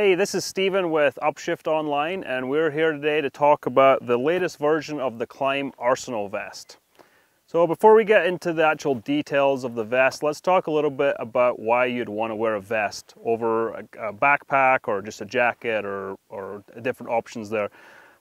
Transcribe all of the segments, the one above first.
Hey, this is Stephen with Upshift Online and we're here today to talk about the latest version of the Klim Arsenal vest. So before we get into the actual details of the vest, let's talk a little bit about why you'd want to wear a vest over a, a backpack or just a jacket or, or different options there.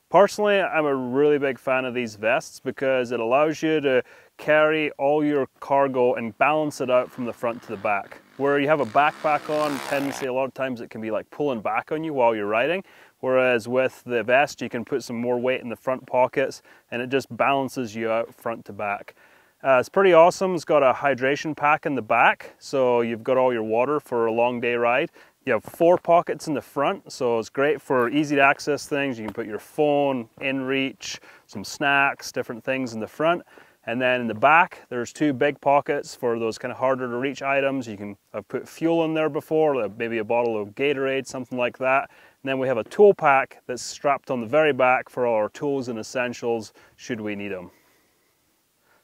Personally, I'm a really big fan of these vests because it allows you to carry all your cargo and balance it out from the front to the back. Where you have a backpack on, tendency a lot of times it can be like pulling back on you while you're riding. Whereas with the vest, you can put some more weight in the front pockets and it just balances you out front to back. Uh, it's pretty awesome. It's got a hydration pack in the back, so you've got all your water for a long day ride. You have four pockets in the front, so it's great for easy to access things. You can put your phone in reach, some snacks, different things in the front. And then in the back, there's two big pockets for those kind of harder to reach items. You can have put fuel in there before, maybe a bottle of Gatorade, something like that. And then we have a tool pack that's strapped on the very back for all our tools and essentials should we need them.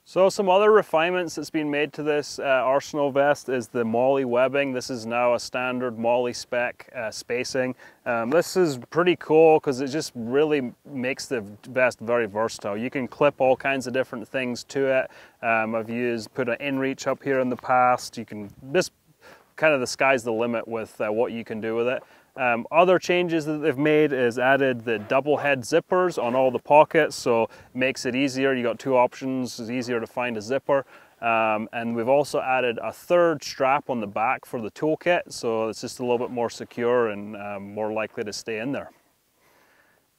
So some other refinements that's been made to this uh, Arsenal vest is the MOLLE webbing. This is now a standard MOLLE spec uh, spacing. Um, this is pretty cool because it just really makes the vest very versatile. You can clip all kinds of different things to it. Um, I've used, put an inReach up here in the past. You can, this kind of the sky's the limit with uh, what you can do with it. Um, other changes that they've made is added the double head zippers on all the pockets, so it makes it easier. You got two options, it's easier to find a zipper. Um, and we've also added a third strap on the back for the toolkit, so it's just a little bit more secure and um, more likely to stay in there.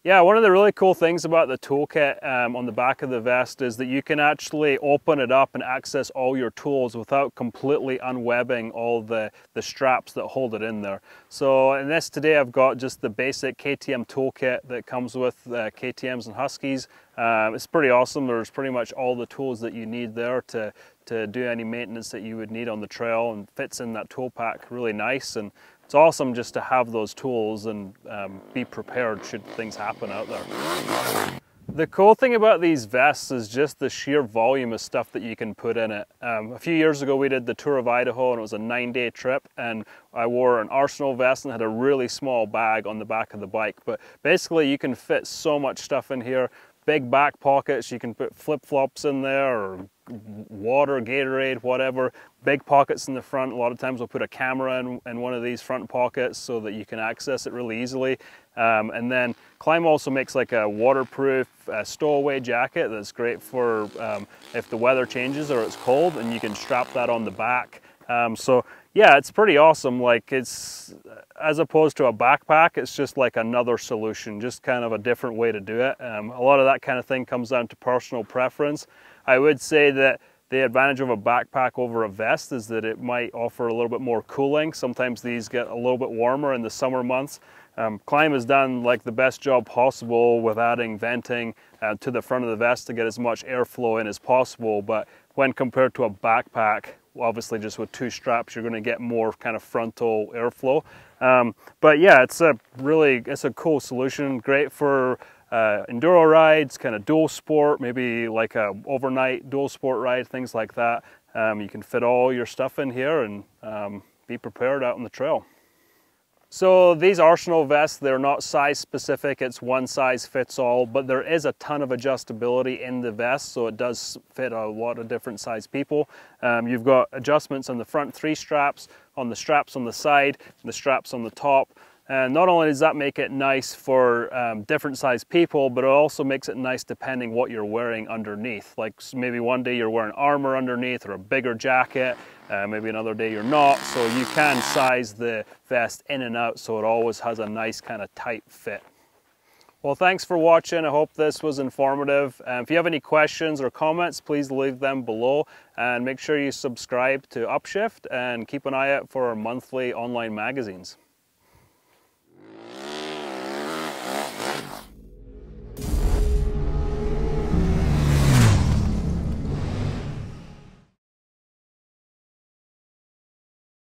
Yeah, one of the really cool things about the toolkit um, on the back of the vest is that you can actually open it up and access all your tools without completely unwebbing all the, the straps that hold it in there. So in this today I've got just the basic KTM toolkit that comes with uh, KTMs and Huskies. Um, it's pretty awesome. There's pretty much all the tools that you need there to, to do any maintenance that you would need on the trail and fits in that tool pack really nice. And it's awesome just to have those tools and um, be prepared should things happen out there. The cool thing about these vests is just the sheer volume of stuff that you can put in it. Um, a few years ago we did the Tour of Idaho and it was a nine day trip and I wore an Arsenal vest and had a really small bag on the back of the bike. But basically you can fit so much stuff in here. Big back pockets, you can put flip-flops in there or water, Gatorade, whatever. Big pockets in the front. A lot of times we'll put a camera in, in one of these front pockets so that you can access it really easily. Um, and then Klim also makes like a waterproof uh, stowaway jacket that's great for um, if the weather changes or it's cold and you can strap that on the back. Um, so yeah, it's pretty awesome. Like it's, as opposed to a backpack, it's just like another solution, just kind of a different way to do it. Um, a lot of that kind of thing comes down to personal preference. I would say that the advantage of a backpack over a vest is that it might offer a little bit more cooling. Sometimes these get a little bit warmer in the summer months. Um, Klim has done like the best job possible with adding venting uh, to the front of the vest to get as much airflow in as possible. But when compared to a backpack, obviously just with two straps, you're going to get more kind of frontal airflow. Um, but yeah, it's a really, it's a cool solution. Great for uh, enduro rides, kind of dual sport, maybe like a overnight dual sport ride, things like that. Um, you can fit all your stuff in here and um, be prepared out on the trail. So these Arsenal vests, they're not size specific, it's one size fits all, but there is a ton of adjustability in the vest, so it does fit a lot of different size people. Um, you've got adjustments on the front three straps, on the straps on the side, the straps on the top, and not only does that make it nice for um, different size people, but it also makes it nice depending what you're wearing underneath. Like maybe one day you're wearing armor underneath or a bigger jacket, uh, maybe another day you're not. So you can size the vest in and out so it always has a nice kind of tight fit. Well, thanks for watching. I hope this was informative. Um, if you have any questions or comments, please leave them below and make sure you subscribe to Upshift and keep an eye out for our monthly online magazines.